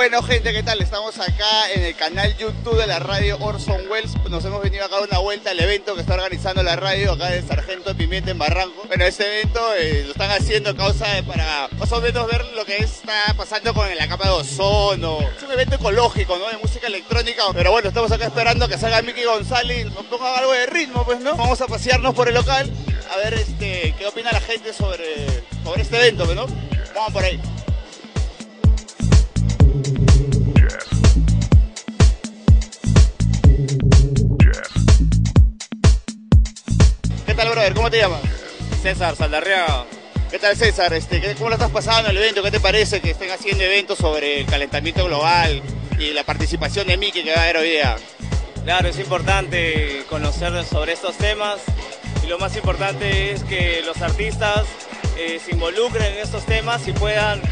Bueno gente, ¿qué tal? Estamos acá en el canal YouTube de la radio Orson Welles. Nos hemos venido acá a una vuelta al evento que está organizando la radio acá de Sargento Pimienta en Barranco. Bueno, este evento eh, lo están haciendo a causa de para más o menos ver lo que está pasando con la capa de ozono. Es un evento ecológico, ¿no? De música electrónica. Pero bueno, estamos acá esperando que salga Mickey González y nos ponga algo de ritmo, pues, ¿no? Vamos a pasearnos por el local a ver este, qué opina la gente sobre, sobre este evento, ¿no? Vamos por ahí. Llamas? César Saldarriaga. ¿Qué tal, César? Este, ¿qué- ¿Cómo lo estás pasando en el evento? ¿Qué te parece que estén haciendo eventos sobre el calentamiento global y la participación de Mickey que va a haber hoy día? Claro, es importante conocer sobre estos temas y lo más importante es que los artistas eh, se involucren en estos temas y puedan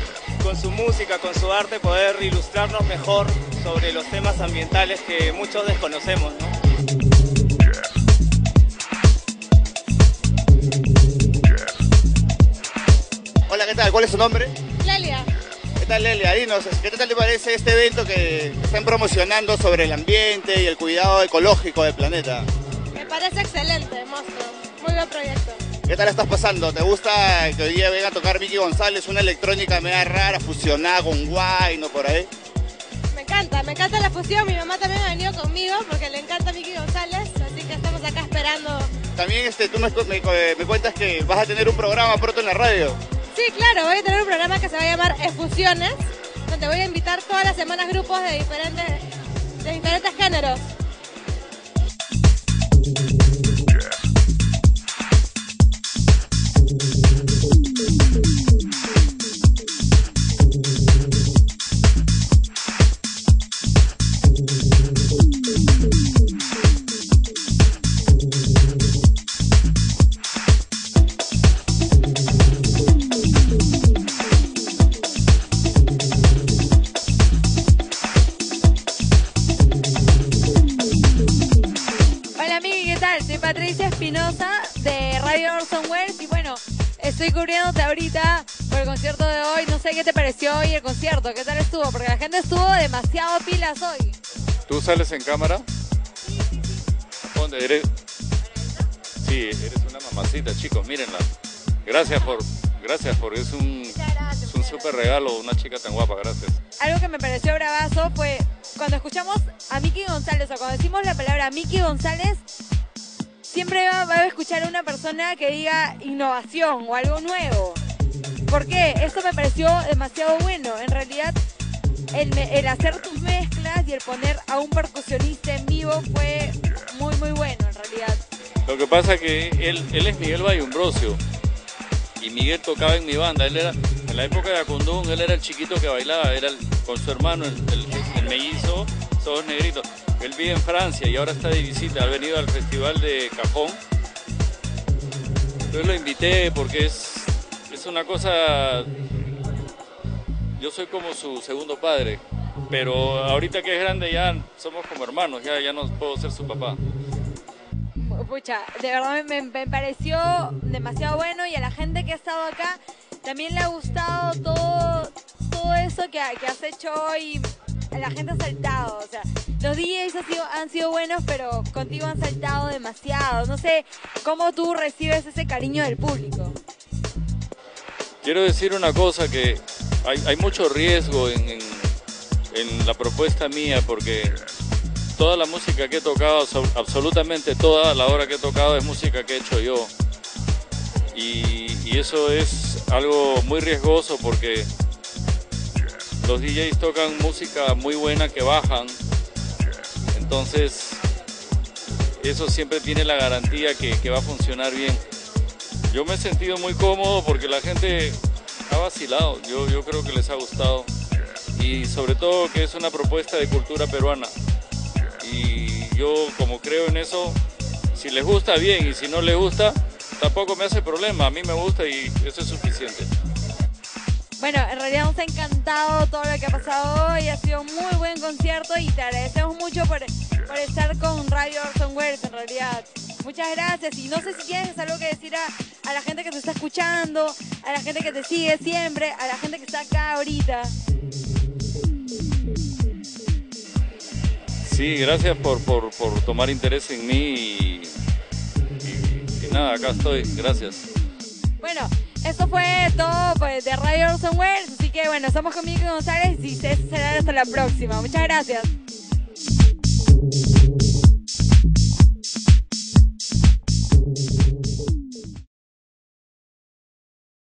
con su música, con su arte, poder ilustrarnos mejor sobre los temas ambientales que muchos desconocemos. ¿no? Tal? ¿Cuál es su nombre? Lelia, ¿Qué tal, Lelia? Dinos, ¿qué tal te parece este evento que están promocionando sobre el ambiente y el cuidado ecológico del planeta? me parece excelente, monstruo. Muy buen proyecto. ¿Qué tal estás pasando? ¿Te gusta que hoy día venga a tocar Mickey González, una electrónica media rara, fusionada con guay, ¿no? Por ahí. Me encanta, me encanta la fusión. Mi mamá también ha venido conmigo porque le encanta Miki González, así que estamos acá esperando. También este, tú me, me- me cuentas que vas a tener un programa pronto en la radio. Sí, claro, voy a tener un programa que se va a llamar Efusiones, donde voy a invitar todas las semanas grupos de diferentes, de diferentes géneros. Patricia Espinosa de Radio Orson Welles y bueno, estoy cubriéndote ahorita por el concierto de hoy. No sé qué te pareció hoy el concierto, qué tal estuvo, porque la gente estuvo demasiado pilas hoy. ¿Tú sales en cámara? ¿Dónde eres? Sí, eres una mamacita, chicos, mírenla. Gracias por, gracias por, es un, es un súper regalo, una chica tan guapa, gracias. Algo que me pareció bravazo fue cuando escuchamos a Miki González o cuando decimos la palabra Miki González, siempre va, a escuchar a una persona que diga innovación o algo nuevo. ¿Por qué? Esto me pareció demasiado bueno. En realidad, el, hacer tus mezclas y el poner a un percusionista en vivo fue muy, muy bueno en realidad. Lo que pasa es que él, es Miguel Bayumbrosio y Miguel tocaba en mi banda. Él era, en la época de Acundún, él era el chiquito que bailaba, era con su hermano, el, el, el mellizo, todos negritos. Él vive en Francia y ahora está de visita, ha venido al festival de Cajón. Entonces lo invité porque es, es una cosa... Yo soy como su segundo padre, pero ahorita que es grande ya somos como hermanos, ya, ya no puedo ser su papá. Pucha, de verdad me, pareció demasiado bueno y a la gente que ha estado acá también le ha gustado todo, todo eso que, que has hecho hoy. La gente ha saltado, o sea, los DJs han sido, han sido buenos, pero contigo han saltado demasiado. No sé cómo tú recibes ese cariño del público. Quiero decir una cosa, que hay, hay mucho riesgo en, la propuesta mía porque toda la música que he tocado, so- absolutamente toda la hora que he tocado es música que he hecho yo. Y eso es algo muy riesgoso porque los DJs tocan música muy buena que bajan. Entonces, eso siempre tiene la garantía que, va a funcionar bien. Yo me he sentido muy cómodo porque la gente ha vacilado, yo, yo creo que les ha gustado. Y sobre todo que es una propuesta de cultura peruana. Y yo como creo en eso, si les gusta bien. Y si no les gusta, tampoco me hace problema, a mí me gusta y eso es suficiente. Bueno, en realidad nos ha encantado todo lo que ha pasado hoy, ha sido un muy buen concierto y te agradecemos mucho por, por estar con Radio Orson Welles en realidad. Muchas gracias y no sé si tienes algo que decir a, a la gente que te está escuchando, a la gente que te sigue siempre, a la gente que está acá ahorita. Sí, gracias por, por, por tomar interés en mí y, y- y nada, acá estoy, gracias. Bueno, eso fue todo pues, de Radio Orson Welles, así que bueno, estamos con González y será hasta la próxima. Muchas gracias.